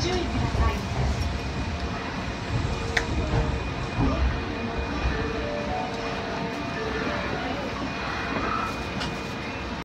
就已经